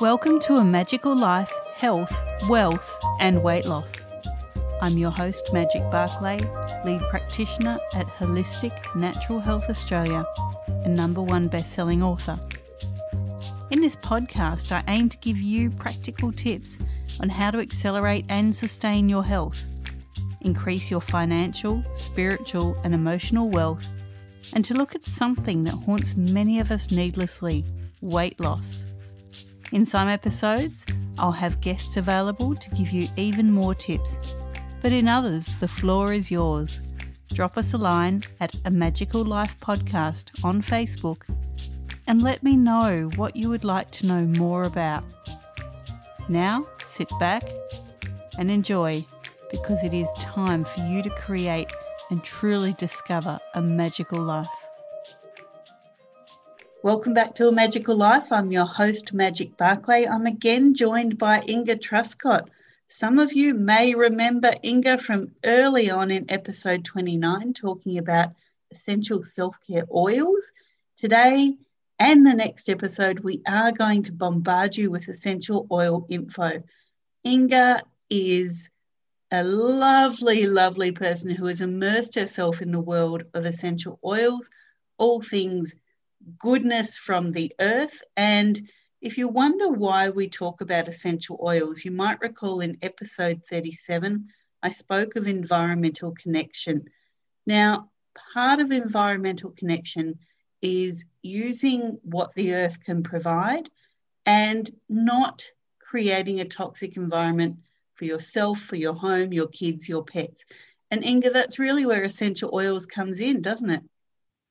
Welcome to a magical life, health, wealth, and weight loss. I'm your host, Magic Barclay, lead practitioner at Wholistic Natural Health Australia and number one best-selling author. In this podcast, I aim to give you practical tips on how to accelerate and sustain your health, increase your financial, spiritual, and emotional wealth, and to look at something that haunts many of us needlessly weight loss. In some episodes, I'll have guests available to give you even more tips, but in others, the floor is yours. Drop us a line at a Magical Life Podcast on Facebook and let me know what you would like to know more about. Now, sit back and enjoy because it is time for you to create and truly discover a magical life. Welcome back to A Magical Life. I'm your host, Magic Barclay. I'm again joined by Inga Truscott. Some of you may remember Inga from early on in episode 29, talking about essential self care oils. Today and the next episode, we are going to bombard you with essential oil info. Inga is a lovely, lovely person who has immersed herself in the world of essential oils, all things goodness from the earth. And if you wonder why we talk about essential oils, you might recall in episode 37, I spoke of environmental connection. Now, part of environmental connection is using what the earth can provide and not creating a toxic environment for yourself, for your home, your kids, your pets. And Inga, that's really where essential oils comes in, doesn't it?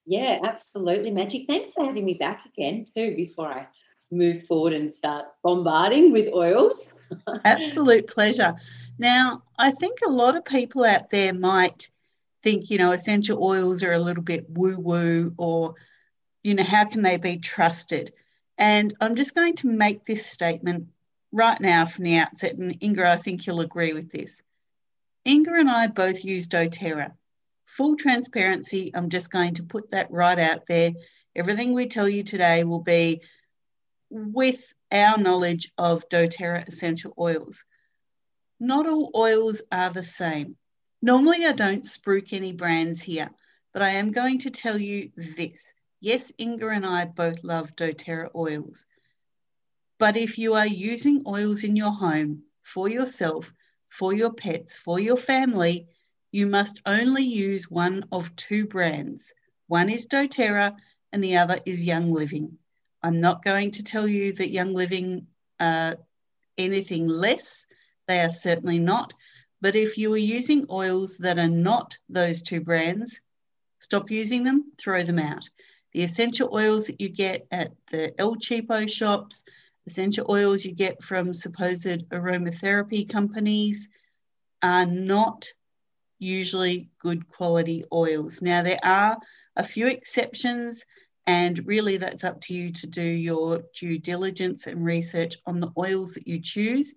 Yeah, absolutely. Magic. Thanks for having me back again, too, before I move forward and start bombarding with oils. Absolute pleasure. Now, I think a lot of people out there might think, you know, essential oils are a little bit woo woo or, you know, how can they be trusted? And I'm just going to make this statement right now from the outset. And Inga, I think you'll agree with this. Inga and I both use doTERRA full transparency, I'm just going to put that right out there. Everything we tell you today will be with our knowledge of doTERRA essential oils. Not all oils are the same. Normally, I don't spruik any brands here, but I am going to tell you this. Yes, Inga and I both love doTERRA oils. But if you are using oils in your home for yourself, for your pets, for your family, you must only use one of two brands. One is doTERRA and the other is Young Living. I'm not going to tell you that Young Living are anything less. They are certainly not. But if you are using oils that are not those two brands, stop using them, throw them out. The essential oils that you get at the El Cheapo shops, essential oils you get from supposed aromatherapy companies are not usually good quality oils. Now, there are a few exceptions, and really that's up to you to do your due diligence and research on the oils that you choose.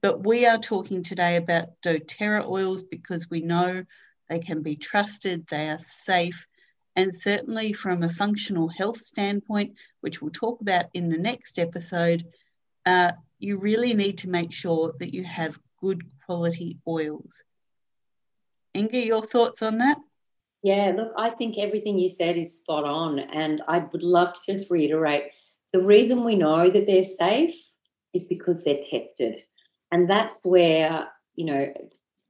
But we are talking today about doTERRA oils because we know they can be trusted, they are safe, and certainly from a functional health standpoint, which we'll talk about in the next episode, uh, you really need to make sure that you have good quality oils. Inga, your thoughts on that? Yeah, look, I think everything you said is spot on. And I would love to just reiterate the reason we know that they're safe is because they're tested. And that's where, you know,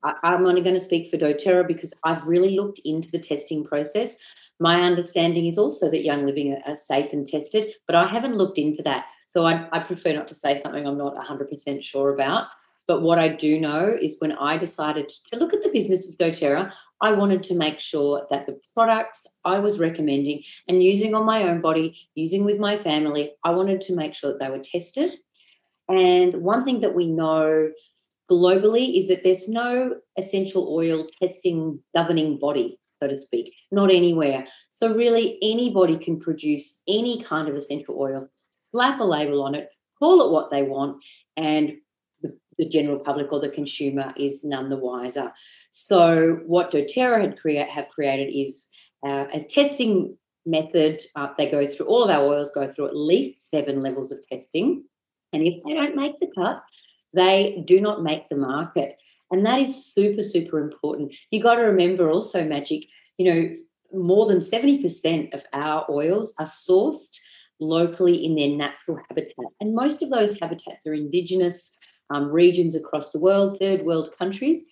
I, am only going to speak for doTERRA because I've really looked into the testing process. My understanding is also that Young Living are, are safe and tested, but I haven't looked into that. So I, I prefer not to say something I'm not 100% sure about. But what I do know is when I decided to look at the business of doTERRA, I wanted to make sure that the products I was recommending and using on my own body, using with my family, I wanted to make sure that they were tested. And one thing that we know globally is that there's no essential oil testing governing body, so to speak, not anywhere. So, really, anybody can produce any kind of essential oil, slap a label on it, call it what they want, and the general public or the consumer is none the wiser. So what doTERRA had create, have created is uh, a testing method. Uh, they go through all of our oils go through at least seven levels of testing, And if they don't make the cut, they do not make the market. And that is super, super important. You got to remember also, Magic, you know, more than 70% of our oils are sourced locally in their natural habitat. And most of those habitats are indigenous um, regions across the world, third world countries.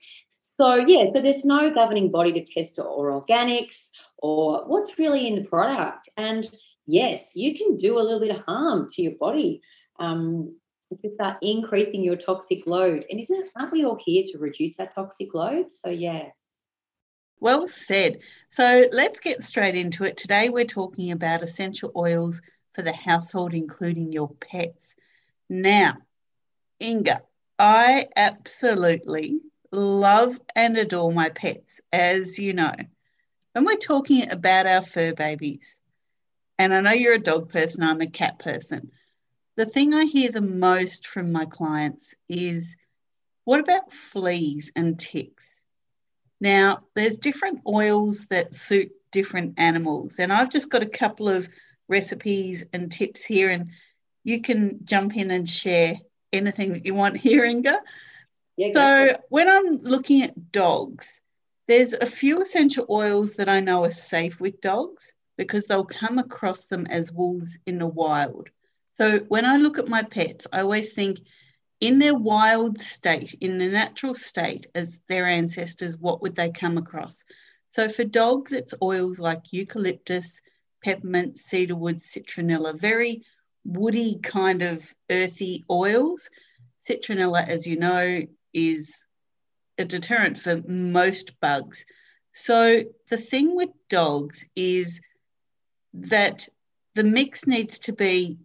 So, yeah, so there's no governing body to test or organics or what's really in the product. And yes, you can do a little bit of harm to your body um, if you start increasing your toxic load. And isn't aren't we all here to reduce our toxic load? So, yeah. Well said. So let's get straight into it. Today we're talking about essential oils for the household, including your pets. Now, Inga, I absolutely love and adore my pets, as you know. When we're talking about our fur babies, and I know you're a dog person, I'm a cat person. The thing I hear the most from my clients is what about fleas and ticks? Now, there's different oils that suit different animals, and I've just got a couple of recipes and tips here, and you can jump in and share anything that you want here, Inga. Yeah, so when I'm looking at dogs, there's a few essential oils that I know are safe with dogs because they'll come across them as wolves in the wild. So when I look at my pets, I always think in their wild state, in the natural state as their ancestors, what would they come across? So for dogs, it's oils like eucalyptus, peppermint, cedarwood, citronella, very woody kind of earthy oils. Citronella, as you know, is a deterrent for most bugs. So the thing with dogs is that the mix needs to be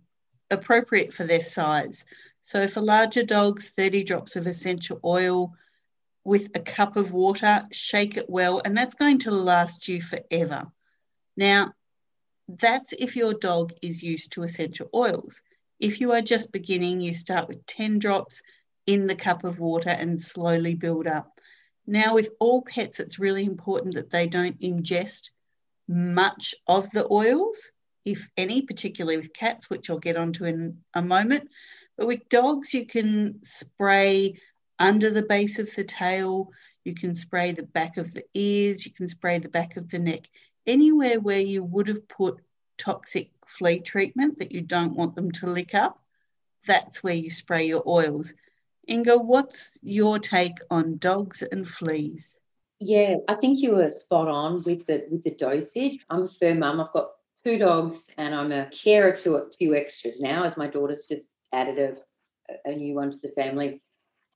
appropriate for their size. So for larger dogs, 30 drops of essential oil with a cup of water, shake it well, and that's going to last you forever. Now, that's if your dog is used to essential oils. If you are just beginning, you start with 10 drops in the cup of water and slowly build up. Now, with all pets, it's really important that they don't ingest much of the oils, if any, particularly with cats, which I'll get onto in a moment. But with dogs, you can spray under the base of the tail, you can spray the back of the ears, you can spray the back of the neck anywhere where you would have put toxic flea treatment that you don't want them to lick up, that's where you spray your oils. Inga, what's your take on dogs and fleas? Yeah, I think you were spot on with the with the dosage. I'm a fur mum. I've got two dogs, and I'm a carer to few extras now, as my daughter's just added a, a new one to the family.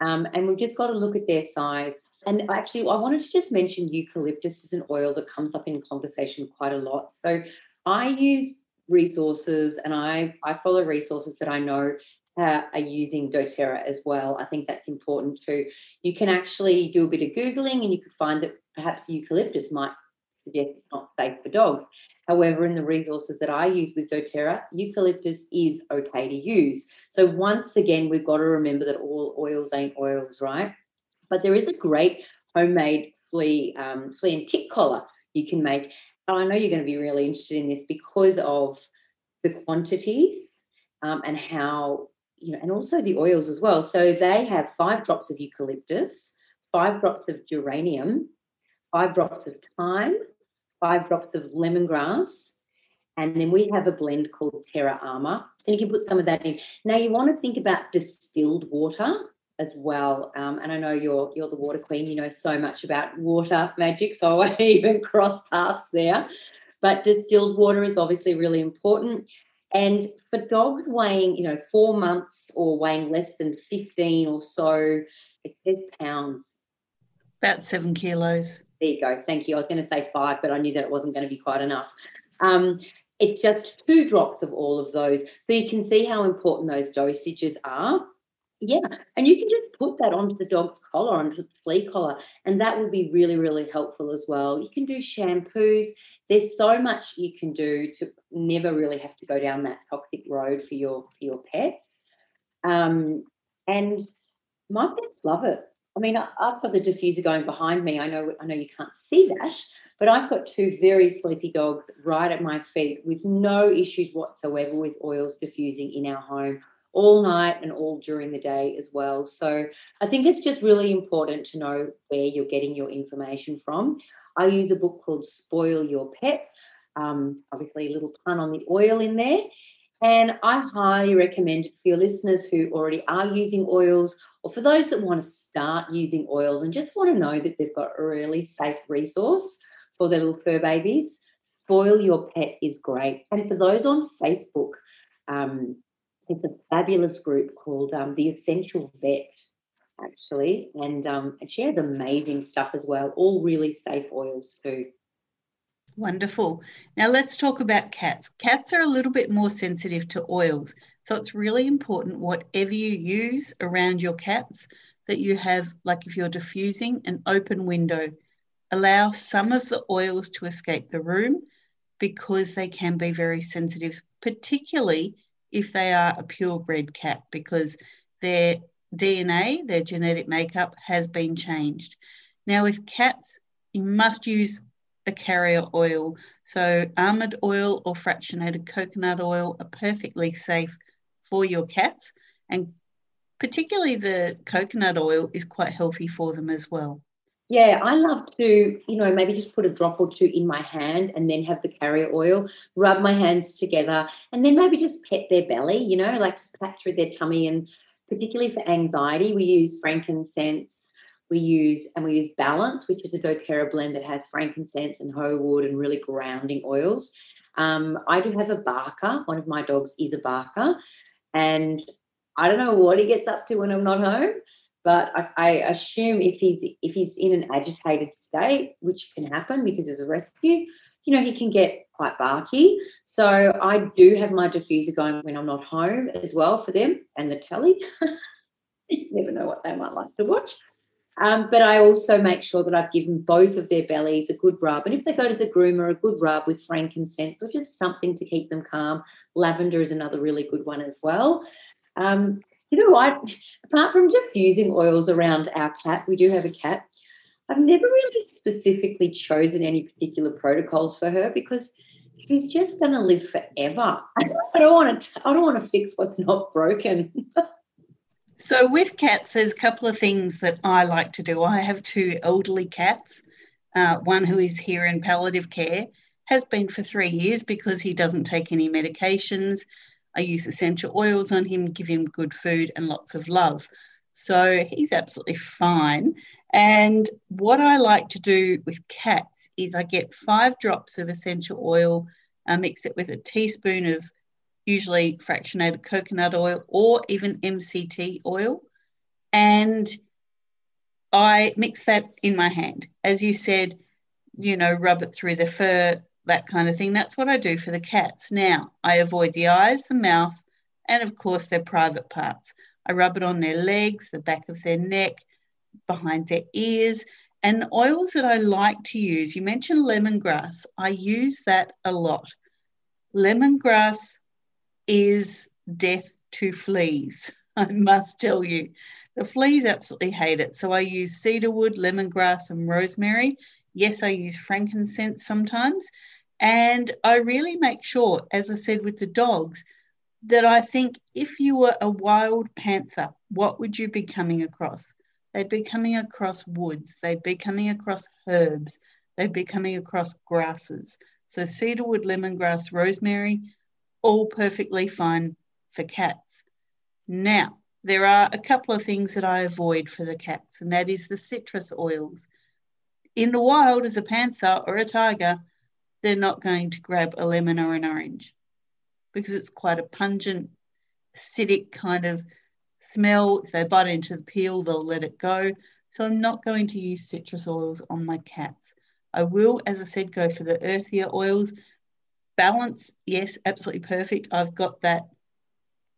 Um, and we've just got to look at their size. And actually, I wanted to just mention eucalyptus is an oil that comes up in conversation quite a lot. So I use resources and I, I follow resources that I know uh, are using doTERRA as well. I think that's important too. You can actually do a bit of Googling and you could find that perhaps eucalyptus might suggest it's not safe for dogs. However, in the resources that I use with doTERRA, eucalyptus is okay to use. So once again, we've got to remember that all oils ain't oils, right? But there is a great homemade flea, um, flea and tick collar you can make. And I know you're going to be really interested in this because of the quantities um, and how, you know, and also the oils as well. So they have five drops of eucalyptus, five drops of geranium, five drops of thyme, five drops of lemongrass, and then we have a blend called Terra Armor. And you can put some of that in. Now you want to think about distilled water as well. Um, and I know you're you're the water queen. You know so much about water magic, so I won't even cross paths there. But distilled water is obviously really important. And for dogs weighing, you know, four months or weighing less than 15 or so, it says pounds. About seven kilos. There you go. Thank you. I was going to say five, but I knew that it wasn't going to be quite enough. Um, it's just two drops of all of those. So you can see how important those dosages are. Yeah, and you can just put that onto the dog's collar, onto the flea collar, and that will be really, really helpful as well. You can do shampoos. There's so much you can do to never really have to go down that toxic road for your for your pets. Um, and my pets love it. I mean, I, have got the diffuser going behind me. I know, I know you can't see that, but I've got two very sleepy dogs right at my feet with no issues whatsoever with oils diffusing in our home all night and all during the day as well. So I think it's just really important to know where you're getting your information from. I use a book called Spoil Your Pet. Um, obviously, a little pun on the oil in there. And I highly recommend it for your listeners who already are using oils or for those that want to start using oils and just want to know that they've got a really safe resource for their little fur babies. Spoil Your Pet is great. And for those on Facebook, um, it's a fabulous group called um, The Essential Vet, actually. And, um, and she has amazing stuff as well, all really safe oils too. Wonderful. Now let's talk about cats. Cats are a little bit more sensitive to oils. So it's really important, whatever you use around your cats, that you have, like if you're diffusing, an open window. Allow some of the oils to escape the room because they can be very sensitive, particularly if they are a purebred cat, because their DNA, their genetic makeup, has been changed. Now, with cats, you must use a carrier oil. So, almond oil or fractionated coconut oil are perfectly safe for your cats, and particularly the coconut oil is quite healthy for them as well. Yeah, I love to, you know, maybe just put a drop or two in my hand and then have the carrier oil, rub my hands together, and then maybe just pet their belly, you know, like just pat through their tummy. And particularly for anxiety, we use frankincense, we use, and we use Balance, which is a doTERRA blend that has frankincense and ho wood and really grounding oils. Um, I do have a barker. One of my dogs is a barker. And I don't know what he gets up to when I'm not home but I, I, assume if he's if he's in an agitated state, which can happen because there's a rescue, you know, he can get quite barky. So I do have my diffuser going when I'm not home as well for them and the telly. you never know what they might like to watch. Um, but I also make sure that I've given both of their bellies a good rub. And if they go to the groomer, a good rub with frankincense, which is something to keep them calm. Lavender is another really good one as well. Um, you know what? Apart from diffusing oils around our cat, we do have a cat. I've never really specifically chosen any particular protocols for her because she's just going to live forever. I don't want to. I don't want to fix what's not broken. so with cats, there's a couple of things that I like to do. I have two elderly cats. Uh, one who is here in palliative care has been for three years because he doesn't take any medications. I use essential oils on him, give him good food and lots of love. So he's absolutely fine. And what I like to do with cats is I get five drops of essential oil, I mix it with a teaspoon of usually fractionated coconut oil or even MCT oil. And I mix that in my hand. As you said, you know, rub it through the fur, that kind of thing. That's what I do for the cats. Now, I avoid the eyes, the mouth, and of course their private parts. I rub it on their legs, the back of their neck, behind their ears. And the oils that I like to use, you mentioned lemongrass. I use that a lot. Lemongrass is death to fleas, I must tell you. The fleas absolutely hate it. So I use cedarwood, lemongrass, and rosemary. Yes, I use frankincense sometimes. And I really make sure, as I said with the dogs, that I think if you were a wild panther, what would you be coming across? They'd be coming across woods, they'd be coming across herbs, they'd be coming across grasses. So, cedarwood, lemongrass, rosemary, all perfectly fine for cats. Now, there are a couple of things that I avoid for the cats, and that is the citrus oils. In the wild, as a panther or a tiger, they're not going to grab a lemon or an orange because it's quite a pungent, acidic kind of smell. If they bite into the peel, they'll let it go. So I'm not going to use citrus oils on my cats. I will, as I said, go for the earthier oils. Balance, yes, absolutely perfect. I've got that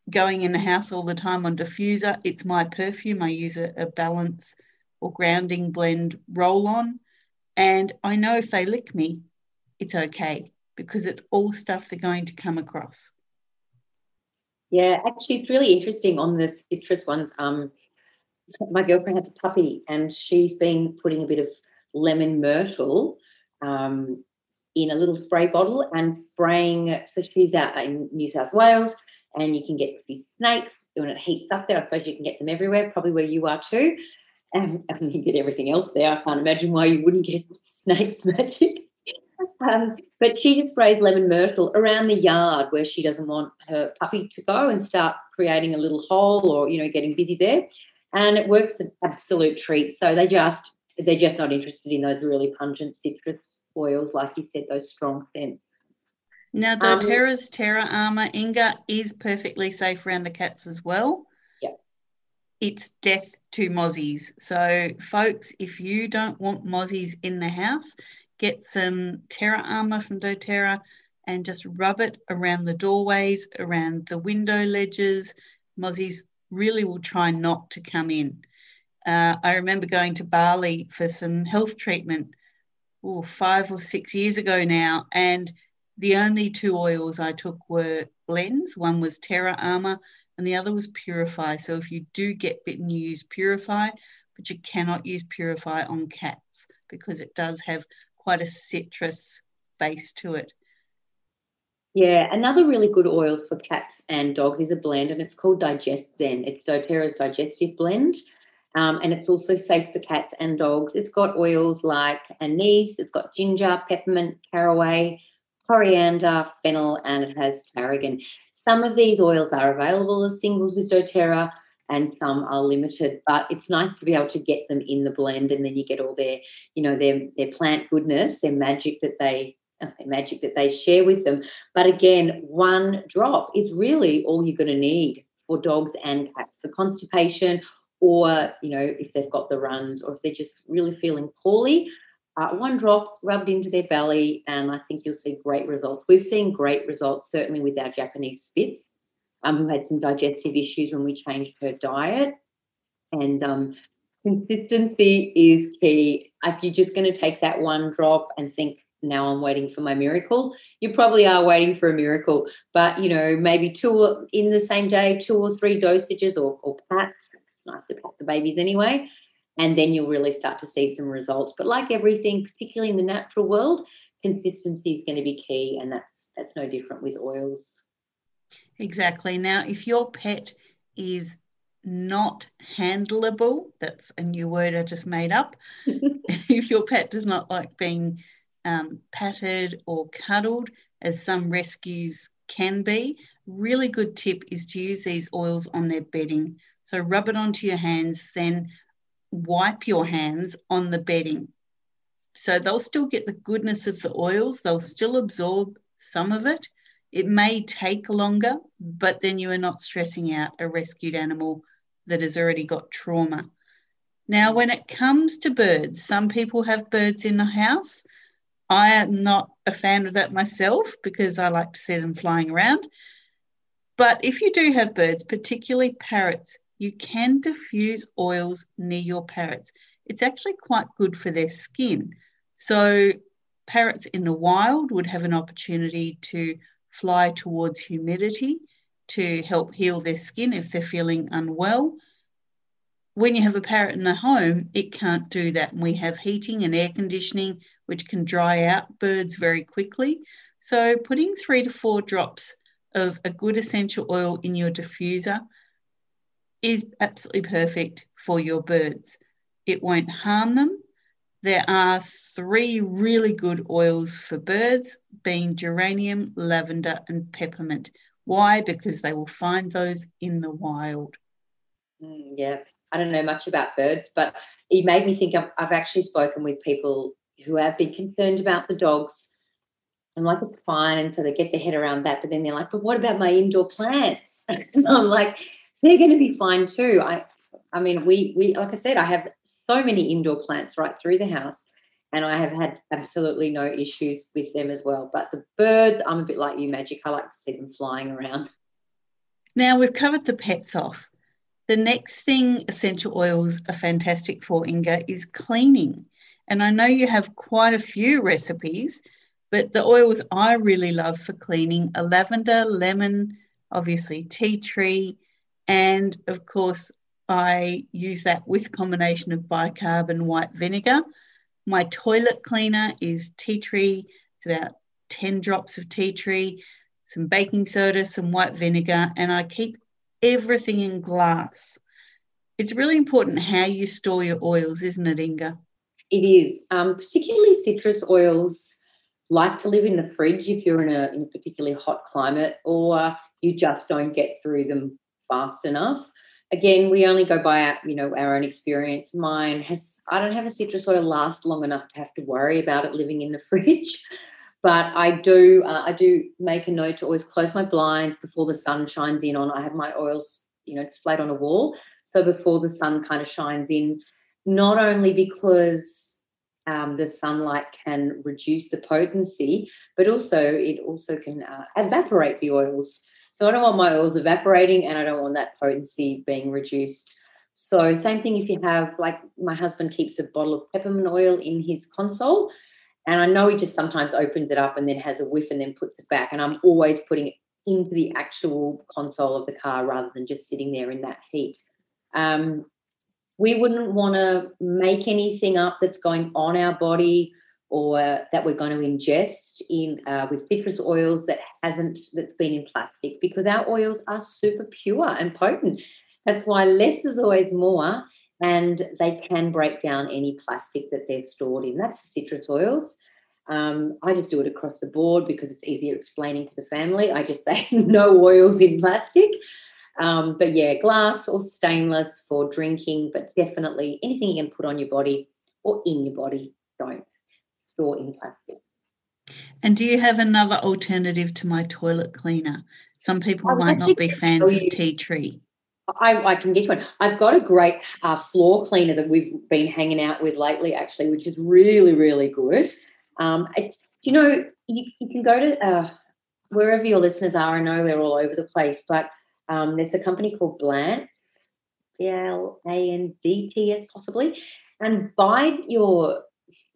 going in the house all the time on diffuser. It's my perfume. I use a, a balance or grounding blend roll on. And I know if they lick me, it's okay because it's all stuff they're going to come across. Yeah, actually, it's really interesting on the citrus ones. Um, my girlfriend has a puppy, and she's been putting a bit of lemon myrtle um, in a little spray bottle and spraying. So she's out in New South Wales, and you can get snakes when it heats up there, I suppose you can get them everywhere, probably where you are too. And, and you get everything else there. I can't imagine why you wouldn't get snakes magic. Um, but she just sprays lemon myrtle around the yard where she doesn't want her puppy to go and start creating a little hole or you know getting busy there, and it works an absolute treat. So they just they're just not interested in those really pungent citrus oils, like you said, those strong scents. Now, doTERRA's um, Terra Armour Inga is perfectly safe around the cats as well. Yeah. It's death to mozzies. So, folks, if you don't want mozzies in the house, get some Terra Armour from doTERRA and just rub it around the doorways, around the window ledges. Mozzies really will try not to come in. Uh, I remember going to Bali for some health treatment oh, five or six years ago now, and the only two oils I took were blends. One was Terra Armour and the other was Purify. So if you do get bitten, you use Purify, but you cannot use Purify on cats because it does have quite a citrus base to it. Yeah, another really good oil for cats and dogs is a blend, and it's called DigestZen. It's doTERRA's digestive blend, um, and it's also safe for cats and dogs. It's got oils like anise, it's got ginger, peppermint, caraway, coriander, fennel, and it has tarragon. Some of these oils are available as singles with doTERRA and some are limited. But it's nice to be able to get them in the blend, and then you get all their, you know, their their plant goodness, their magic that they uh, their magic that they share with them. But again, one drop is really all you're going to need for dogs and cats for constipation, or you know, if they've got the runs, or if they're just really feeling poorly. Uh, one drop rubbed into their belly, and I think you'll see great results. We've seen great results, certainly with our Japanese Spitz um, who had some digestive issues when we changed her diet. And um, consistency is key. If you're just going to take that one drop and think, now I'm waiting for my miracle, you probably are waiting for a miracle. But, you know, maybe two in the same day, two or three dosages or, or pats. Nice to pat the babies anyway. And then you'll really start to see some results. But like everything, particularly in the natural world, consistency is going to be key. And that's that's no different with oils. Exactly. Now, if your pet is not handleable, that's a new word I just made up. if your pet does not like being um, patted or cuddled, as some rescues can be, really good tip is to use these oils on their bedding. So rub it onto your hands, then wipe your hands on the bedding. So they'll still get the goodness of the oils, they'll still absorb some of it, it may take longer, but then you are not stressing out a rescued animal that has already got trauma. Now, when it comes to birds, some people have birds in the house. I am not a fan of that myself because I like to see them flying around. But if you do have birds, particularly parrots, you can diffuse oils near your parrots. It's actually quite good for their skin. So, parrots in the wild would have an opportunity to fly towards humidity to help heal their skin if they're feeling unwell. When you have a parrot in the home, it can't do that. And we have heating and air conditioning, which can dry out birds very quickly. So, putting three to four drops of a good essential oil in your diffuser is absolutely perfect for your birds. It won't harm them, there are three really good oils for birds, being geranium, lavender, and peppermint. Why? Because they will find those in the wild. Mm, yeah, I don't know much about birds, but it made me think I've, I've actually spoken with people who have been concerned about the dogs. I'm like, it's fine. And so they get their head around that. But then they're like, but what about my indoor plants? and I'm like, they're going to be fine too. I, I mean, we, we, like I said, I have so many indoor plants right through the house. And I have had absolutely no issues with them as well. But the birds, I'm a bit like you, Magic. I like to see them flying around. Now we've covered the pets off. The next thing essential oils are fantastic for, Inga, is cleaning. And I know you have quite a few recipes, but the oils I really love for cleaning are lavender, lemon, obviously tea tree, and of course I use that with combination of bicarb and white vinegar. My toilet cleaner is tea tree. It's about 10 drops of tea tree, some baking soda, some white vinegar, and I keep everything in glass. It's really important how you store your oils, isn't it, Inga? It is, um, particularly citrus oils like to live in the fridge if you're in a, in a particularly hot climate or you just don't get through them fast enough. Again, we only go by our, you know, our own experience. Mine has I don't have a citrus oil last long enough to have to worry about it living in the fridge. But I do uh, I do make a note to always close my blinds before the sun shines in on. I have my oils, you know, displayed on a wall. So before the sun kind of shines in, not only because um, the sunlight can reduce the potency, but also it also can uh, evaporate the oils. So I don't want my oils evaporating and I don't want that potency being reduced. So same thing if you have like my husband keeps a bottle of peppermint oil in his console and I know he just sometimes opens it up and then has a whiff and then puts it back and I'm always putting it into the actual console of the car rather than just sitting there in that heat. Um, we wouldn't want to make anything up that's going on our body or that we're going to ingest in uh, with citrus oils that hasn't that's been in plastic because our oils are super pure and potent that's why less is always more and they can break down any plastic that they're stored in that's citrus oils um, I just do it across the board because it's easier explaining to the family. I just say no oils in plastic. Um, but yeah, glass or stainless for drinking, but definitely anything you can put on your body or in your body, don't store in plastic. And do you have another alternative to my toilet cleaner? Some people might not be fans of tea tree. I, I, can get you one. I've got a great uh, floor cleaner that we've been hanging out with lately, actually, which is really, really good. Um, you know, you, you can go to uh, wherever your listeners are. I know they're all over the place, but um, there's a company called Blant, B L A N D T S possibly, and buy your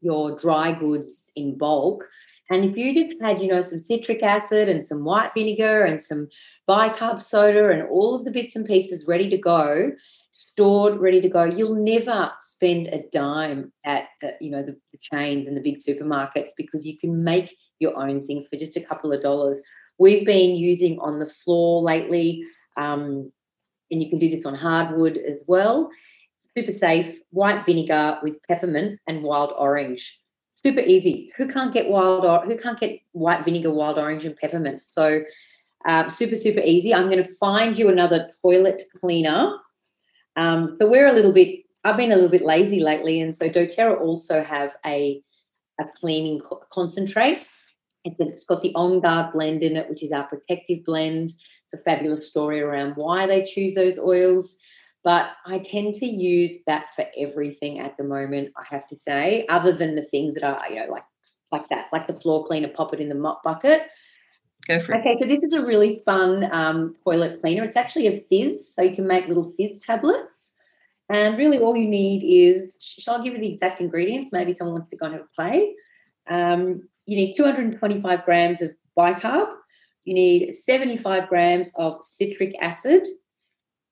your dry goods in bulk. And if you just had, you know, some citric acid and some white vinegar and some bicarb soda and all of the bits and pieces ready to go, stored, ready to go, you'll never spend a dime at, uh, you know, the, the chains and the big supermarkets because you can make your own thing for just a couple of dollars. We've been using on the floor lately um, and you can do this on hardwood as well. Super safe, white vinegar with peppermint and wild orange. Super easy. Who can't get wild? Or, who can't get white vinegar, wild orange, and peppermint? So uh, super super easy. I'm going to find you another toilet cleaner. Um, so we're a little bit. I've been a little bit lazy lately, and so DoTerra also have a a cleaning co- concentrate. It's, it's got the On Guard blend in it, which is our protective blend The fabulous story around why they choose those oils. But I tend to use that for everything at the moment, I have to say, other than the things that are, you know, like like that, like the floor cleaner, pop it in the mop bucket. Go for it. Okay, so this is a really fun um, toilet cleaner. It's actually a fizz, so you can make little fizz tablets. And really, all you need is, shall I'll give you the exact ingredients. Maybe someone wants to go and have a play. Um, you need 225 grams of bicarb, you need 75 grams of citric acid,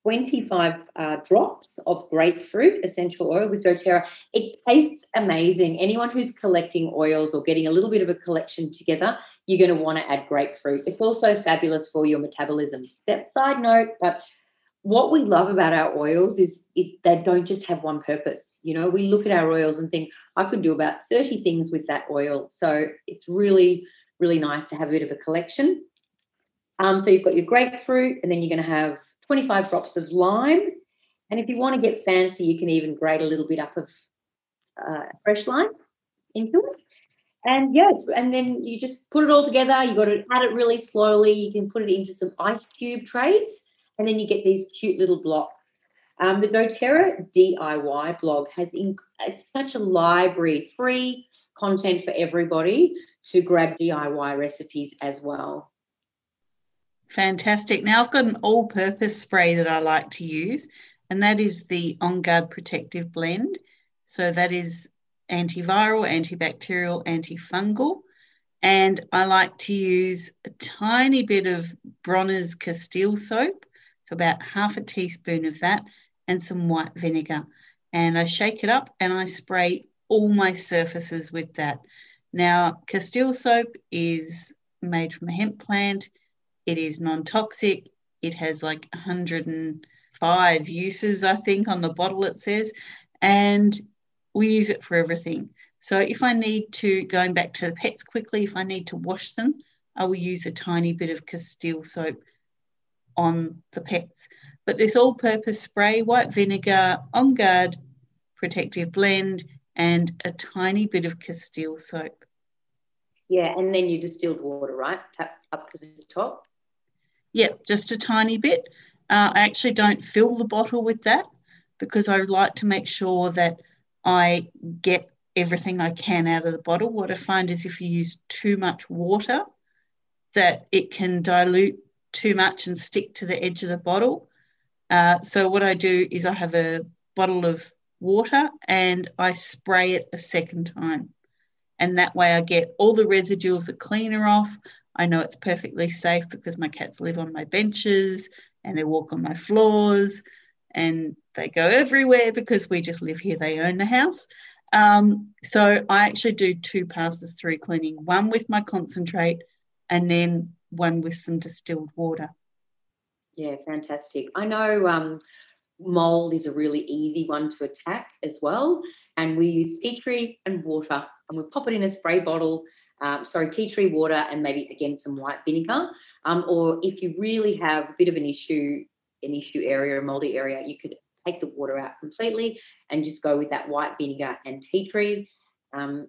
25 uh, drops of grapefruit essential oil with doTERRA. It tastes amazing. Anyone who's collecting oils or getting a little bit of a collection together, you're going to want to add grapefruit. It's also fabulous for your metabolism. That side note, but what we love about our oils is is they don't just have one purpose. You know, we look at our oils and think I could do about 30 things with that oil. So it's really really nice to have a bit of a collection. Um, so you've got your grapefruit, and then you're going to have 25 drops of lime. And if you want to get fancy, you can even grate a little bit up of uh, fresh lime into it. And yeah, and then you just put it all together. You got to add it really slowly. You can put it into some ice cube trays, and then you get these cute little blocks. Um, the doTERRA DIY blog has such a library, free content for everybody to grab DIY recipes as well. Fantastic. Now I've got an all purpose spray that I like to use, and that is the On Guard Protective Blend. So that is antiviral, antibacterial, antifungal. And I like to use a tiny bit of Bronner's Castile soap, so about half a teaspoon of that, and some white vinegar. And I shake it up and I spray all my surfaces with that. Now, Castile soap is made from a hemp plant it is non toxic, it has like 105 uses, I think, on the bottle it says. And we use it for everything. So if I need to, going back to the pets quickly, if I need to wash them, I will use a tiny bit of Castile soap on the pets. But this all purpose spray, white vinegar, on guard, protective blend, and a tiny bit of Castile soap. Yeah, and then you distilled water, right? Tap up to the top. Yep, just a tiny bit. Uh, I actually don't fill the bottle with that because I like to make sure that I get everything I can out of the bottle. What I find is if you use too much water, that it can dilute too much and stick to the edge of the bottle. Uh, so what I do is I have a bottle of water and I spray it a second time. And that way I get all the residue of the cleaner off. I know it's perfectly safe because my cats live on my benches and they walk on my floors and they go everywhere because we just live here. They own the house. Um, so I actually do two passes through cleaning, one with my concentrate and then one with some distilled water. Yeah, fantastic. I know um, mold is a really easy one to attack as well. And we use tea tree and water, and we pop it in a spray bottle. Um, sorry, tea tree water, and maybe again some white vinegar. Um, or if you really have a bit of an issue, an issue area, a moldy area, you could take the water out completely and just go with that white vinegar and tea tree. Um,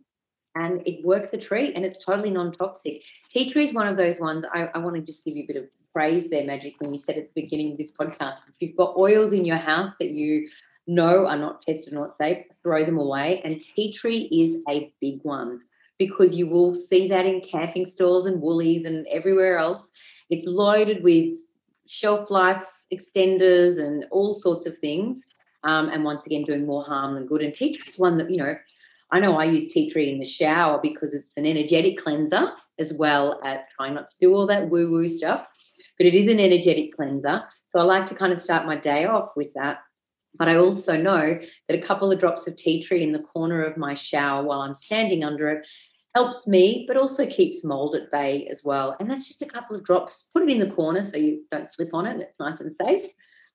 and it works a treat and it's totally non-toxic. Tea tree is one of those ones I, I want to just give you a bit of praise there, Magic, when you said at the beginning of this podcast, if you've got oils in your house that you know are not tested or not safe, throw them away. And tea tree is a big one because you will see that in camping stores and woolies and everywhere else. It's loaded with shelf life extenders and all sorts of things. Um, and once again, doing more harm than good. And tea tree is one that, you know, I know I use tea tree in the shower because it's an energetic cleanser as well as trying not to do all that woo woo stuff, but it is an energetic cleanser. So I like to kind of start my day off with that. But I also know that a couple of drops of tea tree in the corner of my shower while I'm standing under it helps me, but also keeps mold at bay as well. And that's just a couple of drops. Put it in the corner so you don't slip on it. It's nice and safe.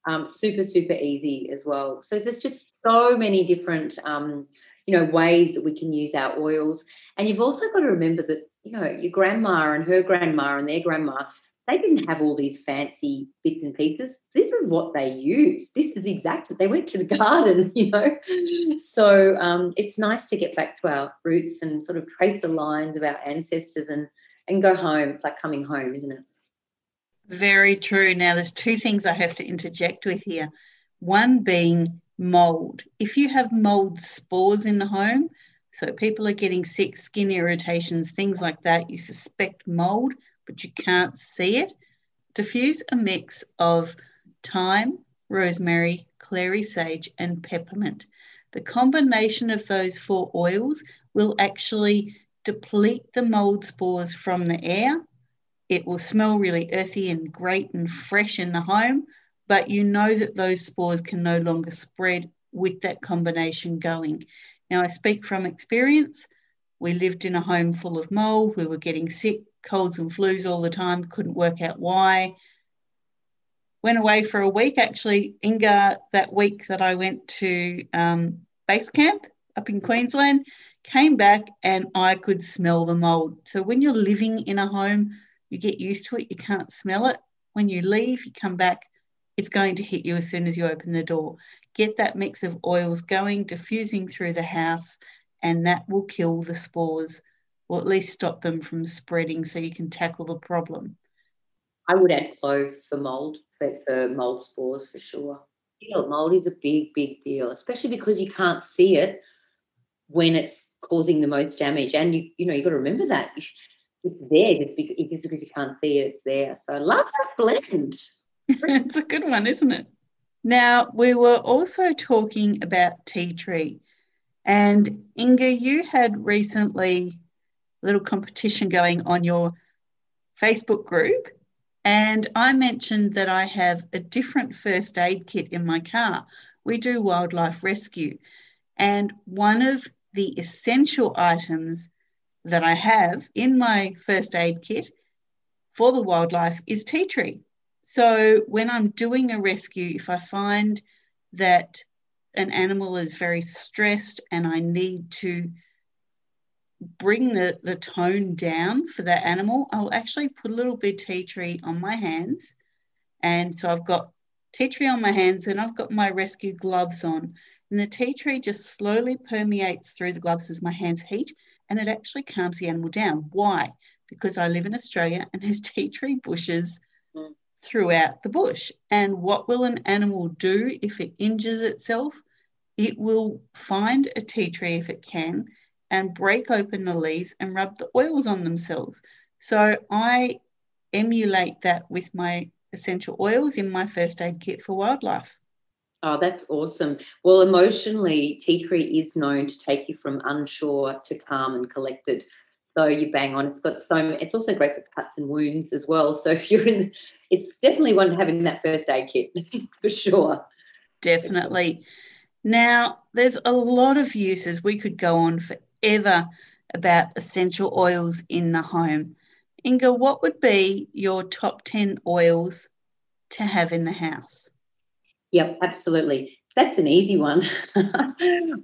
Um, super, super easy as well. So there's just so many different um, you know ways that we can use our oils and you've also got to remember that you know your grandma and her grandma and their grandma they didn't have all these fancy bits and pieces. This is what they used. This is exactly they went to the garden you know? So um, it's nice to get back to our roots and sort of trace the lines of our ancestors and and go home it's like coming home isn't it? Very true. Now there's two things i have to interject with here. One being mold. If you have mold spores in the home, so people are getting sick, skin irritations, things like that, you suspect mold, but you can't see it, diffuse a mix of thyme, rosemary, clary sage, and peppermint. The combination of those four oils will actually deplete the mold spores from the air. It will smell really earthy and great and fresh in the home, but you know that those spores can no longer spread with that combination going. Now, I speak from experience. We lived in a home full of mold. We were getting sick, colds and flus all the time, couldn't work out why. Went away for a week. Actually, Inga, that week that I went to um, base camp up in Queensland, came back and I could smell the mold. So when you're living in a home, you get used to it, you can't smell it. When you leave, you come back, it's going to hit you as soon as you open the door. Get that mix of oils going, diffusing through the house, and that will kill the spores or at least stop them from spreading so you can tackle the problem. I would add clove for mold, for, for mold spores for sure. Mold is a big, big deal, especially because you can't see it when it's causing the most damage. And you, you know, you got to remember that it's there just because, you can't see it, it's there. So I love that blend. it's a good one, isn't it? Now, we were also talking about tea tree. And Inga, you had recently little competition going on your Facebook group. And I mentioned that I have a different first aid kit in my car. We do wildlife rescue. And one of the essential items that I have in my first aid kit for the wildlife is tea tree. So when I'm doing a rescue, if I find that an animal is very stressed and I need to bring the, the tone down for that animal, I'll actually put a little bit tea tree on my hands. And so I've got tea tree on my hands and I've got my rescue gloves on. And the tea tree just slowly permeates through the gloves as my hands heat and it actually calms the animal down. Why? Because I live in Australia and there's tea tree bushes mm. throughout the bush. And what will an animal do if it injures itself? It will find a tea tree if it can and break open the leaves and rub the oils on themselves. So I emulate that with my essential oils in my first aid kit for wildlife. Oh, that's awesome. Well, emotionally, tea tree is known to take you from unsure to calm and collected. So you bang on. It's got so. It's also great for cuts and wounds as well. So if you're in, it's definitely one having that first aid kit for sure. Definitely. Now, there's a lot of uses. We could go on forever about essential oils in the home. Inga, what would be your top 10 oils to have in the house? Yep, absolutely. That's an easy one.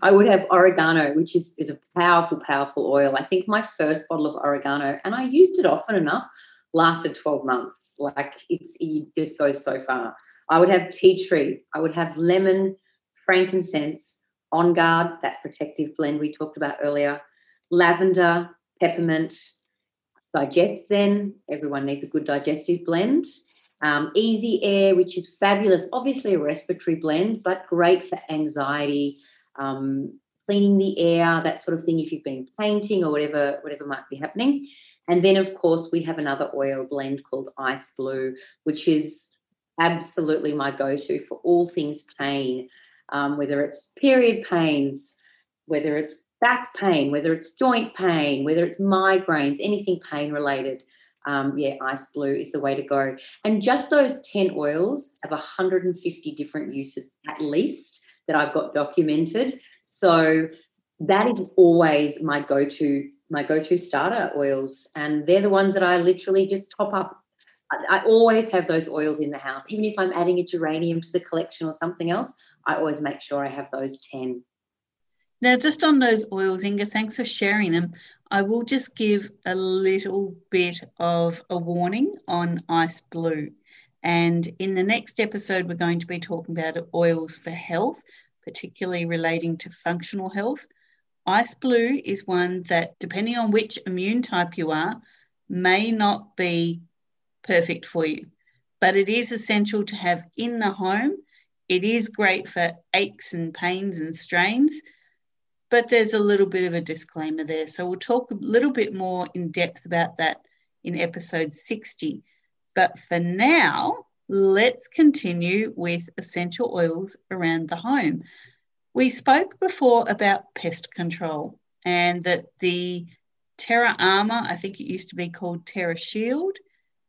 I would have oregano, which is, is a powerful, powerful oil. I think my first bottle of oregano, and I used it often enough, lasted 12 months. Like it's, it just goes so far. I would have tea tree. I would have lemon, frankincense, on guard, that protective blend we talked about earlier, lavender, peppermint, DigestZen. Everyone needs a good digestive blend. Um, easy air, which is fabulous, obviously a respiratory blend, but great for anxiety, um, cleaning the air, that sort of thing. If you've been painting or whatever, whatever might be happening, and then of course we have another oil blend called Ice Blue, which is absolutely my go-to for all things pain, um, whether it's period pains, whether it's back pain, whether it's joint pain, whether it's migraines, anything pain related um, yeah, ice blue is the way to go. And just those 10 oils have 150 different uses at least that I've got documented. So that is always my go-to, my go-to starter oils. And they're the ones that I literally just top up. I, always have those oils in the house. Even if I'm adding a geranium to the collection or something else, I always make sure I have those 10. Now, just on those oils, Inga, thanks for sharing them. I will just give a little bit of a warning on ice blue. And in the next episode, we're going to be talking about oils for health, particularly relating to functional health. Ice blue is one that, depending on which immune type you are, may not be perfect for you, but it is essential to have in the home. It is great for aches and pains and strains but there's a little bit of a disclaimer there. So we'll talk a little bit more in depth about that in episode 60. But for now, let's continue with essential oils around the home. We spoke before about pest control and that the Terra Armor, I think it used to be called Terra Shield,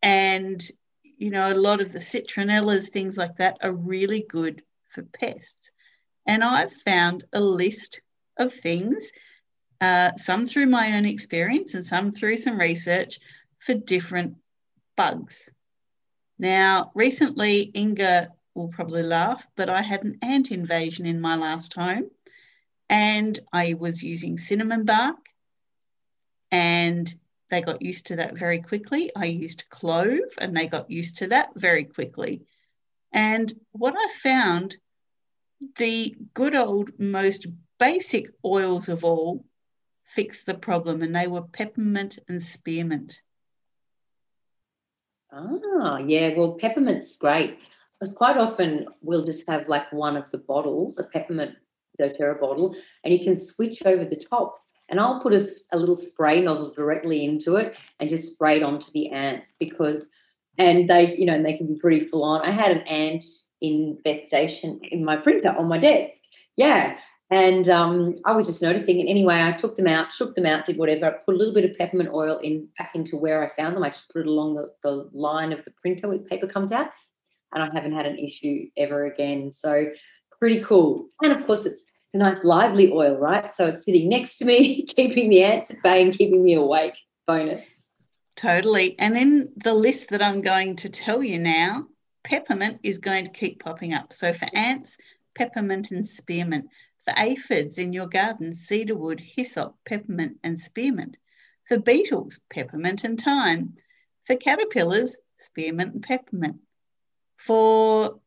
and you know, a lot of the citronellas, things like that, are really good for pests. And I've found a list of things, uh, some through my own experience and some through some research for different bugs. Now, recently, Inga will probably laugh, but I had an ant invasion in my last home and I was using cinnamon bark and they got used to that very quickly. I used clove and they got used to that very quickly. And what I found, the good old, most basic oils of all fixed the problem, and they were peppermint and spearmint. Ah, yeah. Well, peppermint's great. Because quite often we'll just have like one of the bottles, a peppermint doTERRA bottle, and you can switch over the top. And I'll put a, a little spray nozzle directly into it and just spray it onto the ants because, and they, you know, they can be pretty full on. I had an ant infestation in my printer on my desk. Yeah. And um, I was just noticing. And anyway, I took them out, shook them out, did whatever, put a little bit of peppermint oil in back into where I found them. I just put it along the, the line of the printer where paper comes out. And I haven't had an issue ever again. So pretty cool. And of course, it's a nice lively oil, right? So it's sitting next to me, keeping the ants at bay and keeping me awake. Bonus. Totally. And then the list that I'm going to tell you now peppermint is going to keep popping up. So for ants, peppermint and spearmint. For aphids in your garden, cedarwood, hyssop, peppermint, and spearmint. For beetles, peppermint and thyme. For caterpillars, spearmint and peppermint. For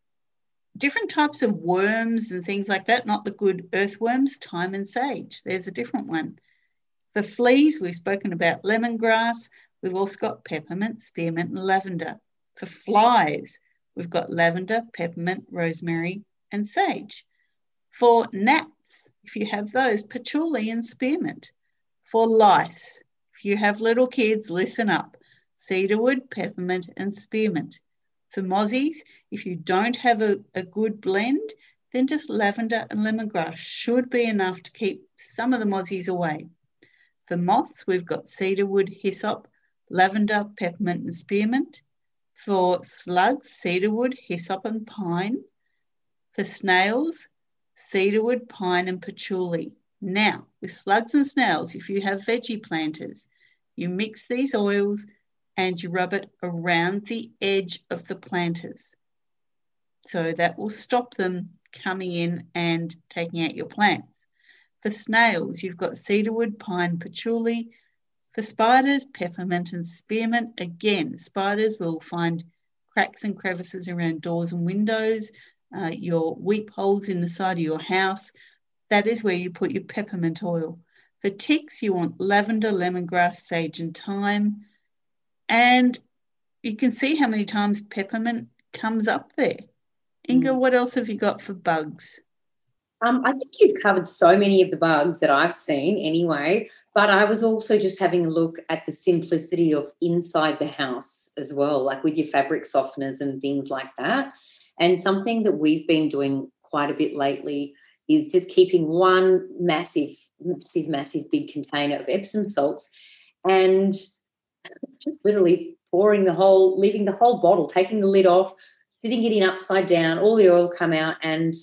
different types of worms and things like that, not the good earthworms, thyme and sage. There's a different one. For fleas, we've spoken about lemongrass. We've also got peppermint, spearmint, and lavender. For flies, we've got lavender, peppermint, rosemary, and sage. For gnats, if you have those, patchouli and spearmint. For lice, if you have little kids, listen up cedarwood, peppermint, and spearmint. For mozzies, if you don't have a, a good blend, then just lavender and lemongrass should be enough to keep some of the mozzies away. For moths, we've got cedarwood, hyssop, lavender, peppermint, and spearmint. For slugs, cedarwood, hyssop, and pine. For snails, cedarwood, pine, and patchouli. Now, with slugs and snails, if you have veggie planters, you mix these oils and you rub it around the edge of the planters. So that will stop them coming in and taking out your plants. For snails, you've got cedarwood, pine, patchouli. For spiders, peppermint and spearmint. Again, spiders will find cracks and crevices around doors and windows, uh, your weep holes in the side of your house. That is where you put your peppermint oil. For ticks, you want lavender, lemongrass, sage, and thyme. And you can see how many times peppermint comes up there. Inga, mm. what else have you got for bugs? Um, I think you've covered so many of the bugs that I've seen anyway, but I was also just having a look at the simplicity of inside the house as well, like with your fabric softeners and things like that. And something that we've been doing quite a bit lately is just keeping one massive, massive, massive big container of Epsom salts and just literally pouring the whole, leaving the whole bottle, taking the lid off, sitting it in upside down, all the oil come out, and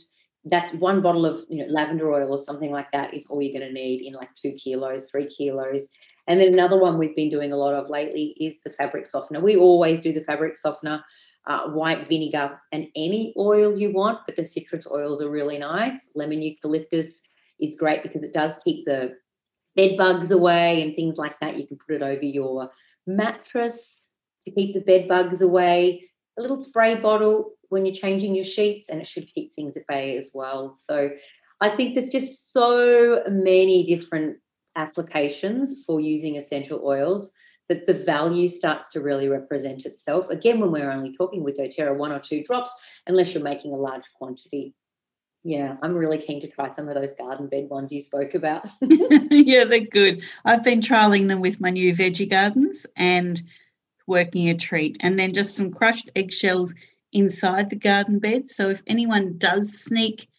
that one bottle of you know lavender oil or something like that is all you're going to need in like two kilos, three kilos. And then another one we've been doing a lot of lately is the fabric softener. We always do the fabric softener, uh, white vinegar, and any oil you want, but the citrus oils are really nice. Lemon eucalyptus is great because it does keep the bed bugs away and things like that. You can put it over your mattress to keep the bed bugs away, a little spray bottle when you're changing your sheets, and it should keep things at bay as well. So I think there's just so many different applications for using essential oils that the value starts to really represent itself. Again, when we're only talking with doTERRA, one or two drops, unless you're making a large quantity. Yeah, I'm really keen to try some of those garden bed ones you spoke about. yeah, they're good. I've been trialing them with my new veggie gardens and working a treat. And then just some crushed eggshells inside the garden bed. So if anyone does sneak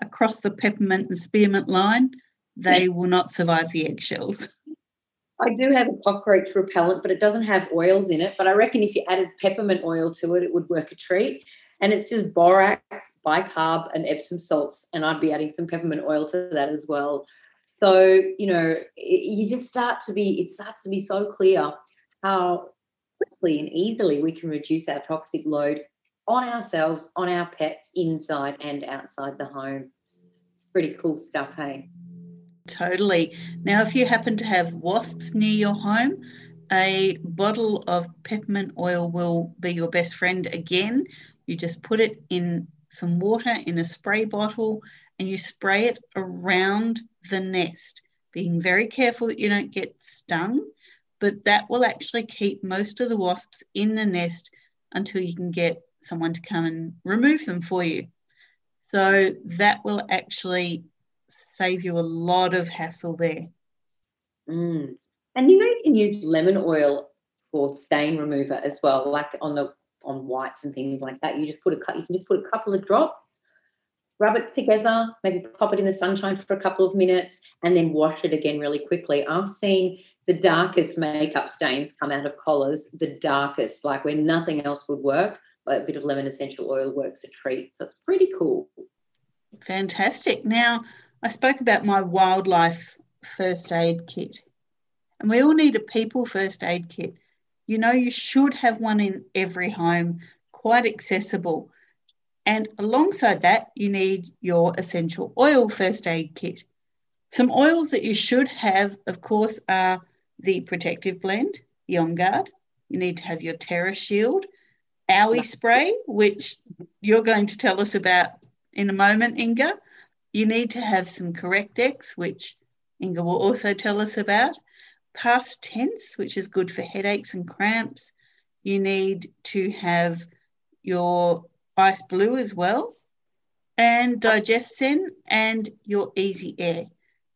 across the peppermint and spearmint line, they will not survive the eggshells. I do have a cockroach repellent, but it doesn't have oils in it. But I reckon if you added peppermint oil to it, it would work a treat. And it's just borax, bicarb, and Epsom salts. And I'd be adding some peppermint oil to that as well. So, you know, it, you just start to be, it starts to be so clear how quickly and easily we can reduce our toxic load on ourselves, on our pets, inside and outside the home. Pretty cool stuff, hey? Totally. Now, if you happen to have wasps near your home, a bottle of peppermint oil will be your best friend again. You just put it in some water in a spray bottle and you spray it around the nest, being very careful that you don't get stung, but that will actually keep most of the wasps in the nest until you can get someone to come and remove them for you. So that will actually save you a lot of hassle there. Mm. And you know you can use lemon oil for stain remover as well, like on the on whites and things like that. You just put a you can just put a couple of drops, rub it together, maybe pop it in the sunshine for a couple of minutes, and then wash it again really quickly. I've seen the darkest makeup stains come out of collars, the darkest, like where nothing else would work but a bit of lemon essential oil works a treat. That's pretty cool. Fantastic. Now, I spoke about my wildlife first aid kit, and we all need a people first aid kit. You know, you should have one in every home. quite accessible. And alongside that, you need your essential oil first aid kit. Some oils that you should have, of course, are the protective blend, the On Guard. You need to have your Terra Shield, Owie spray, which you're going to tell us about in a moment, Inga. You need to have some Correct-X, which Inga will also tell us about. Past tense, which is good for headaches and cramps. You need to have your ice blue as well, and DigestZen and your easy air.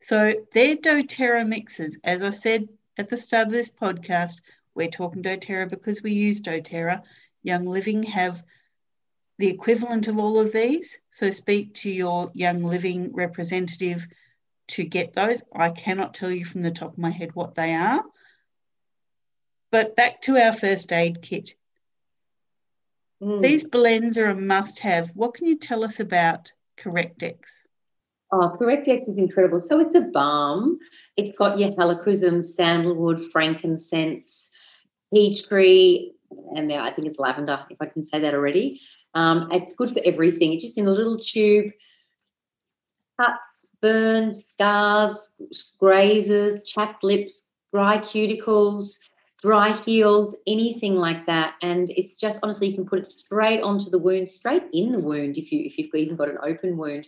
So they're doTERRA mixes. As I said at the start of this podcast, we're talking doTERRA because we use doTERRA. Young Living have the equivalent of all of these. So speak to your Young Living representative to get those. I cannot tell you from the top of my head what they are. But back to our first aid kit. Mm. These blends are a must have. What can you tell us about Correct-X? Oh, Correct-X is incredible. So it's a balm. It's got your helichrysum, sandalwood, frankincense, tea tree, and I think it's lavender, if I can say that already. Um, it's good for everything. It's just in a little tube. Cuts, burns, scars, grazes, chapped lips, dry cuticles, dry heels, anything like that. And it's just honestly, you can put it straight onto the wound, straight in the wound if you if you've even got an open wound,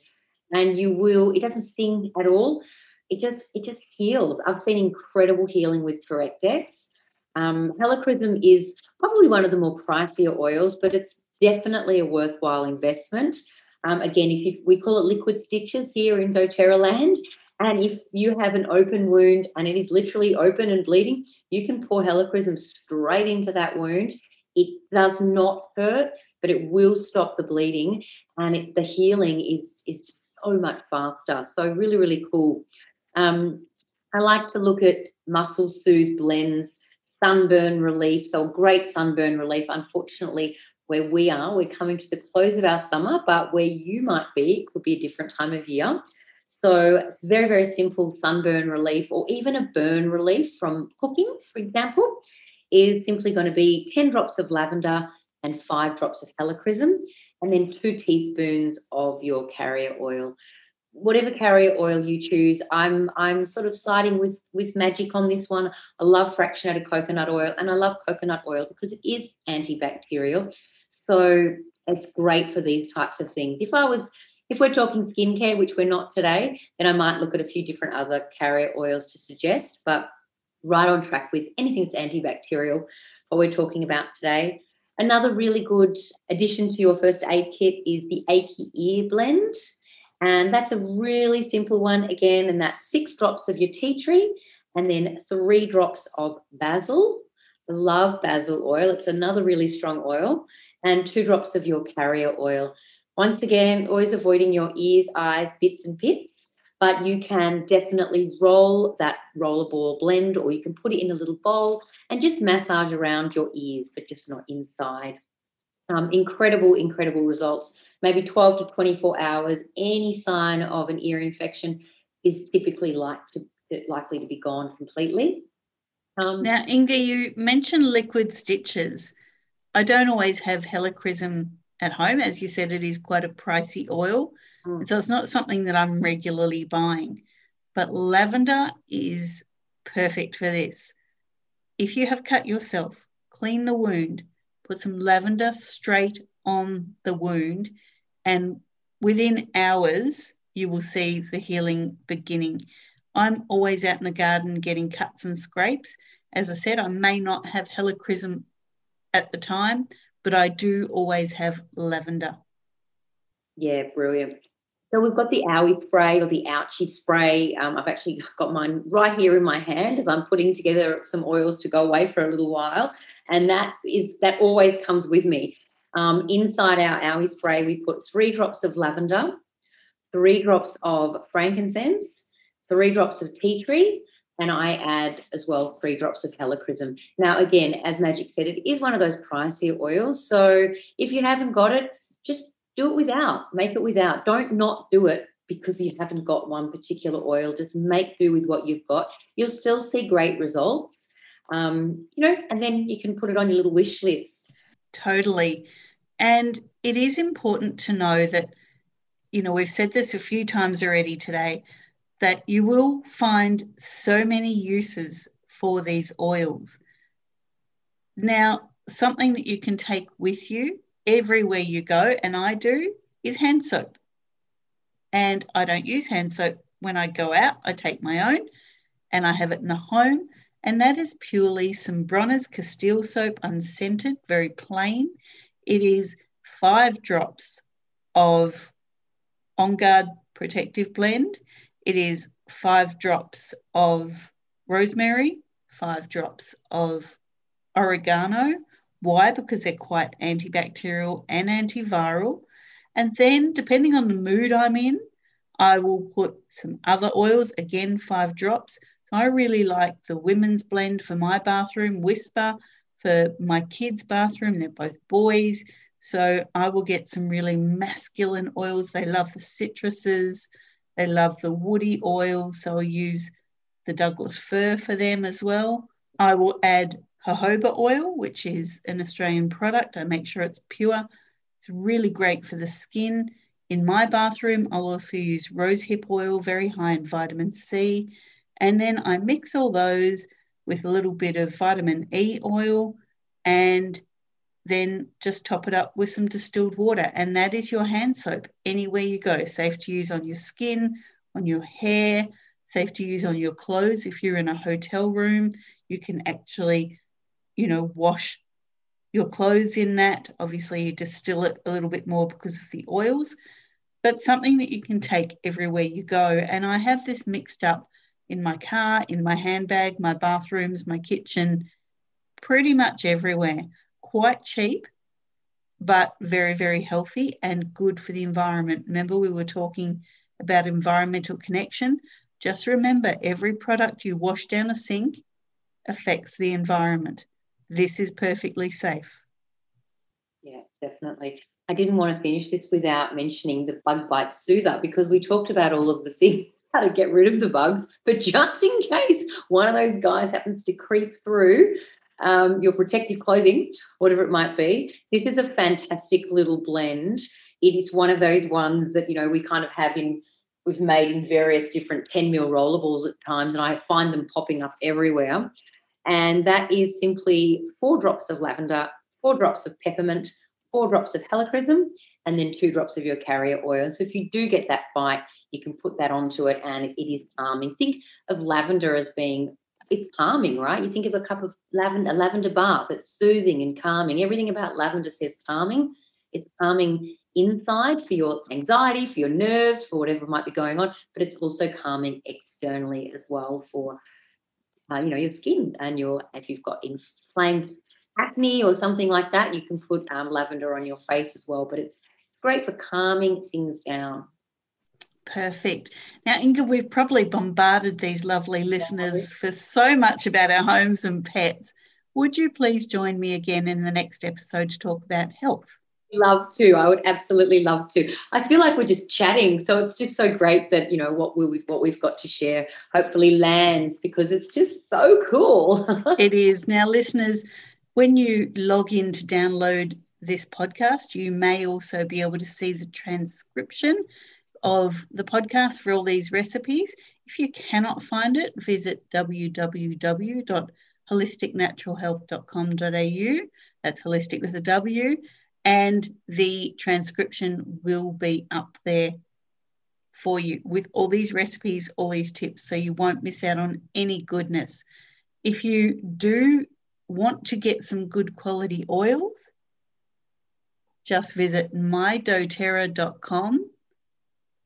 and you will. It doesn't sting at all. It just it just heals. I've seen incredible healing with Correct-X. Um, Helichrysum is probably one of the more pricier oils, but it's definitely a worthwhile investment. Um, again, if you, we call it liquid stitches here in doTERRA land, and if you have an open wound and it is literally open and bleeding, you can pour helichrysum straight into that wound. It does not hurt, but it will stop the bleeding and it, the healing is, is so much faster. So, really, really cool. Um, I like to look at muscle soothe blends, sunburn relief. So, great sunburn relief. Unfortunately, where we are, we're coming to the close of our summer, but where you might be, it could be a different time of year. So, very, very simple sunburn relief or even a burn relief from cooking, for example, is simply going to be 10 drops of lavender and five drops of helichrysum, and then two teaspoons of your carrier oil. Whatever carrier oil you choose, I'm I'm sort of siding with with magic on this one. I love fractionated coconut oil, and I love coconut oil because it is antibacterial. So it's great for these types of things. If I was if we're talking skincare, which we're not today, then I might look at a few different other carrier oils to suggest, but right on track with anything that's antibacterial, what we're talking about today. Another really good addition to your first aid kit is the Achy Ear Blend. And that's a really simple one again, and that's six drops of your tea tree and then three drops of basil. Love basil oil, it's another really strong oil, and two drops of your carrier oil. Once again, always avoiding your ears, eyes, bits and pits, but you can definitely roll that rollerball blend or you can put it in a little bowl and just massage around your ears, but just not inside. Um, incredible, incredible results. Maybe 12 to 24 hours. Any sign of an ear infection is typically like to, likely to be gone completely. Um, now, Inga, you mentioned liquid stitches. I don't always have helichrysum at home. As you said, it is quite a pricey oil. Mm. So it's not something that I'm regularly buying. But lavender is perfect for this. If you have cut yourself, clean the wound, put some lavender straight on the wound, and within hours, you will see the healing beginning. I'm always out in the garden getting cuts and scrapes. As I said, I may not have helichrysum at the time, but I do always have lavender. Yeah, brilliant. So we've got the owie spray or the ouchie spray. Um, I've actually got mine right here in my hand as I'm putting together some oils to go away for a little while, and that is that always comes with me. Um, inside our owie spray, we put three drops of lavender, three drops of frankincense, three drops of tea tree, and I add as well three drops of helichrysum. Now, again, as Magic said, it is one of those pricier oils. So if you haven't got it, just do it without. Make it without. Don't not do it because you haven't got one particular oil. Just make do with what you've got. You'll still see great results. Um, you know, and then you can put it on your little wish list. Totally. And it is important to know that, you know, we've said this a few times already today, that you will find so many uses for these oils. Now, something that you can take with you everywhere you go, and I do, is hand soap. And I don't use hand soap when I go out, I take my own and I have it in the home. And that is purely some Bronner's Castile soap, unscented, very plain. It is five drops of On Guard Protective Blend. It is five drops of rosemary, five drops of oregano. Why? Because they're quite antibacterial and antiviral. And then, depending on the mood I'm in, I will put some other oils, again, five drops. So I really like the women's blend for my bathroom, Whisper for my kids' bathroom. They're both boys. So I will get some really masculine oils. They love the citruses, they love the woody oils. So I'll use the Douglas fir for them as well. I will add jojoba oil, which is an Australian product. I make sure it's pure. It's really great for the skin. In my bathroom, I'll also use rosehip oil, very high in vitamin C. And then I mix all those with a little bit of vitamin E oil and then just top it up with some distilled water. And that is your hand soap anywhere you go. Safe to use on your skin, on your hair, safe to use on your clothes. If you're in a hotel room, you can actually, you know, wash your clothes in that. Obviously, you distill it a little bit more because of the oils, but something that you can take everywhere you go. And I have this mixed up in my car, in my handbag, my bathrooms, my kitchen, pretty much everywhere. Quite cheap, but very, very healthy and good for the environment. Remember, we were talking about environmental connection. Just remember every product you wash down a sink affects the environment. This is perfectly safe. Yeah, definitely. I didn't want to finish this without mentioning the bug bite soother because we talked about all of the things how to get rid of the bugs. But just in case one of those guys happens to creep through um, your protective clothing, whatever it might be, this is a fantastic little blend. It is one of those ones that you know we kind of have in we've made in various different 10 mil rollerballs at times, and I find them popping up everywhere. And that is simply four drops of lavender, four drops of peppermint, four drops of helichrysum, and then two drops of your carrier oil. So if you do get that bite, you can put that onto it and it is calming. Think of lavender as being it's calming, right? You think of a cup of lavender, a lavender bath, it's soothing and calming. Everything about lavender says calming. It's calming inside for your anxiety, for your nerves, for whatever might be going on, but it's also calming externally as well for uh, you know your skin and your if you've got inflamed acne or something like that, you can put um, lavender on your face as well. But it's great for calming things down. Perfect. Now, Inga, we've probably bombarded these lovely listeners for so much about our homes and pets. Would you please join me again in the next episode to talk about health? Love to. I would absolutely love to. I feel like we're just chatting, so it's just so great that you know what we've what we've got to share hopefully lands because it's just so cool. it is. Now, listeners, when you log in to download this podcast, you may also be able to see the transcription of the podcast for all these recipes. If you cannot find it, visit www.wholisticnaturalhealth.com.au. That's holistic with a W. And the transcription will be up there for you with all these recipes, all these tips, so you won't miss out on any goodness. If you do want to get some good quality oils, just visit mydoterra.com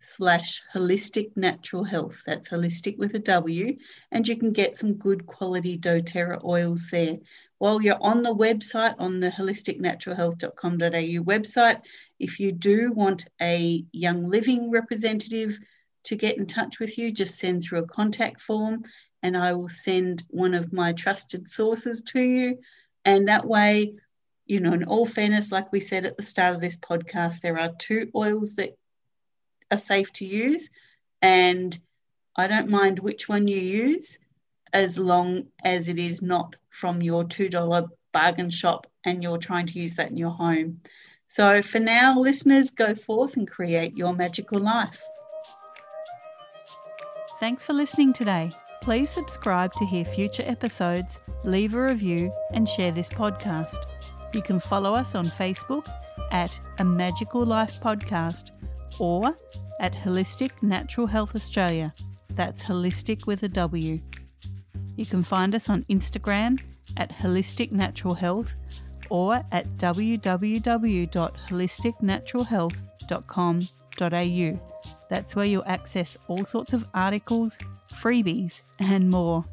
slash wholistic natural health. That's holistic with a W. And you can get some good quality doTERRA oils there. While you're on the website, on the wholisticnaturalhealth.com.au website, if you do want a Young Living representative to get in touch with you, just send through a contact form and I will send one of my trusted sources to you. And that way, you know, in all fairness, like we said at the start of this podcast, there are two oils that are safe to use. And I don't mind which one you use as long as it is not from your $2 bargain shop and you're trying to use that in your home. So for now, listeners, go forth and create your magical life. Thanks for listening today. Please subscribe to hear future episodes, leave a review, and share this podcast. You can follow us on Facebook at A Magical Life Podcast or at Wholistic Natural Health Australia. That's holistic with a W. You can find us on Instagram at Wholistic Natural Health or at www.wholisticnaturalhealth.com.au. That's where you'll access all sorts of articles, freebies, and more.